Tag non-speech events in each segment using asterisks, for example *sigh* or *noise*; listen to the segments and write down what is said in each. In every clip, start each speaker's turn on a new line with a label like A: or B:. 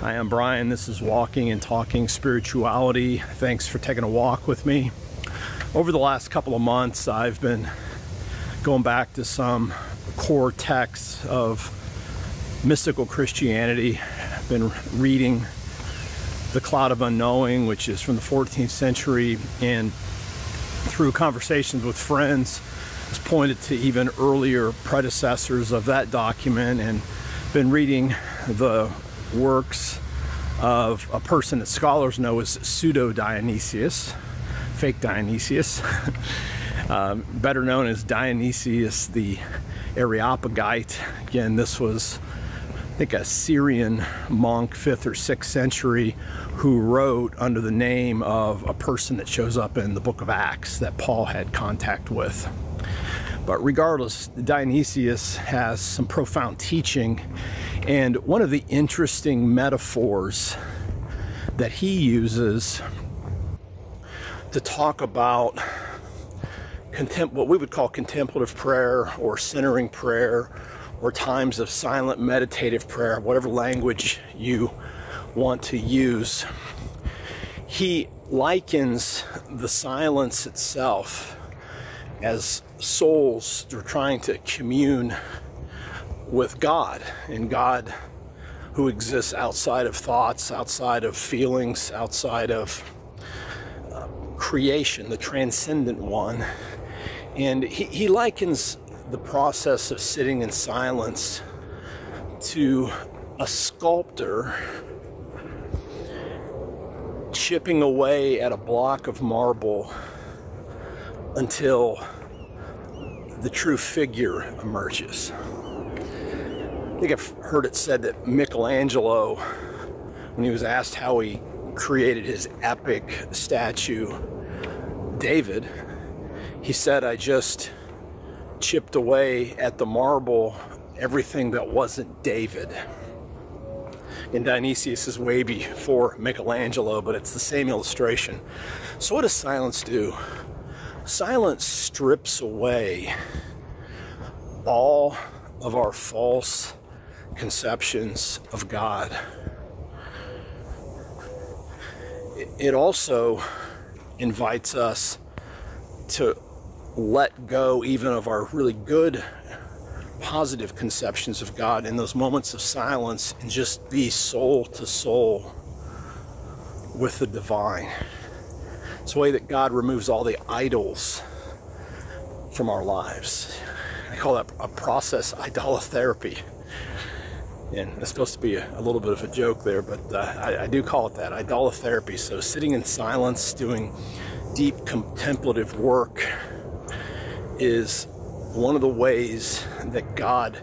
A: Hi, I'm Brian. This is Walking and Talking Spirituality. Thanks for taking a walk with me. Over the last couple of months, I've been going back to some core texts of mystical Christianity. I've been reading The Cloud of Unknowing, which is from the 14th century, and through conversations with friends, has pointed to even earlier predecessors of that document and been reading the works of a person that scholars know as pseudo Dionysius, fake Dionysius, *laughs* um, better known as Dionysius the Areopagite. Again, this was, I think, a Syrian monk, 5th or 6th century, who wrote under the name of a person that shows up in the book of Acts that Paul had contact with. But regardless, Dionysius has some profound teaching and one of the interesting metaphors that he uses to talk about contempt, what we would call contemplative prayer or centering prayer or times of silent meditative prayer, whatever language you want to use. He likens the silence itself as souls are trying to commune with God and God who exists outside of thoughts, outside of feelings, outside of uh, creation, the transcendent one. And he, he likens the process of sitting in silence to a sculptor chipping away at a block of marble until the true figure emerges. I think I've heard it said that Michelangelo, when he was asked how he created his epic statue, David, he said, I just chipped away at the marble everything that wasn't David. And Dionysius is way before Michelangelo, but it's the same illustration. So, what does silence do? Silence strips away all of our false conceptions of God. It also invites us to let go even of our really good positive conceptions of God in those moments of silence and just be soul to soul with the divine. It's a way that God removes all the idols from our lives. I call that a process idolotherapy and it's supposed to be a, a, little bit of a joke there, but uh, I, I, do call it that idolotherapy. So, sitting in silence, doing deep contemplative work is one of the ways that God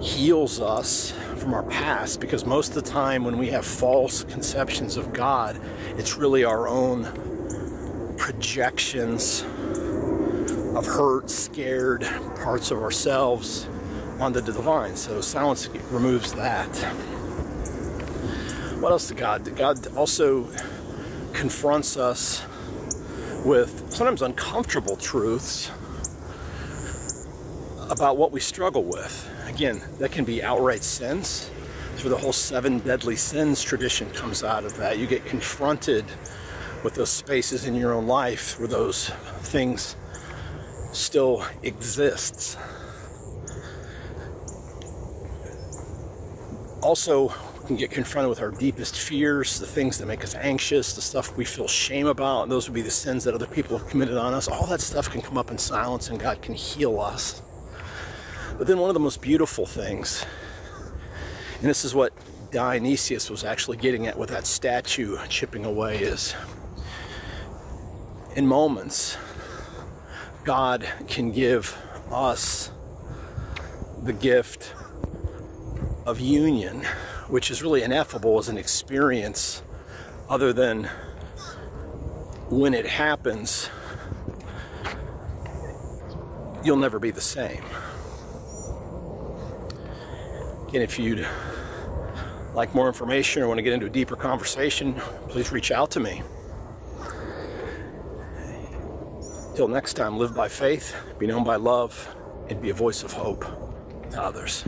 A: heals us from our past because most of the time when we have false conceptions of God, it's really our own projections of hurt, scared parts of ourselves onto the divine. So silence removes that. What else did God? God also confronts us with sometimes uncomfortable truths about what we struggle with. Again, that can be outright sins. So the whole seven deadly sins tradition comes out of that. You get confronted with those spaces in your own life where those things still exists. Also, we can get confronted with our deepest fears, the things that make us anxious, the stuff we feel shame about, and those would be the sins that other people have committed on us. All that stuff can come up in silence, and God can heal us. But then, one of the most beautiful things, and this is what Dionysius was actually getting at with that statue chipping away, is in moments, God can give us the gift of union, which is really ineffable as an experience, other than when it happens, you'll never be the same. Again, if you'd like more information or want to get into a deeper conversation, please reach out to me. Till next time, live by faith, be known by love, and be a voice of hope to others.